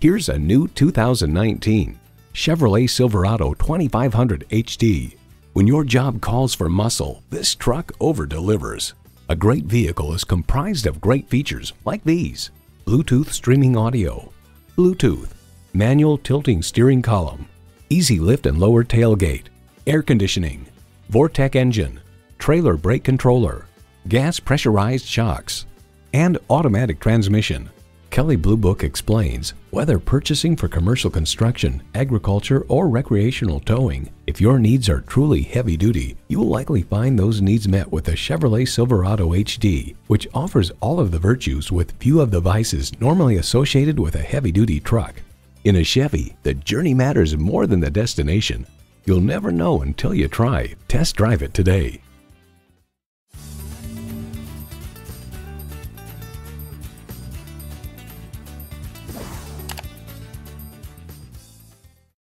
Here's a new 2019 Chevrolet Silverado 2500 HD. When your job calls for muscle, this truck over-delivers. A great vehicle is comprised of great features like these. Bluetooth streaming audio, Bluetooth, manual tilting steering column, easy lift and lower tailgate, air conditioning, Vortec engine, trailer brake controller, gas pressurized shocks, and automatic transmission. Kelley Blue Book explains whether purchasing for commercial construction, agriculture, or recreational towing, if your needs are truly heavy duty, you will likely find those needs met with the Chevrolet Silverado HD, which offers all of the virtues with few of the vices normally associated with a heavy duty truck. In a Chevy, the journey matters more than the destination. You'll never know until you try. Test drive it today.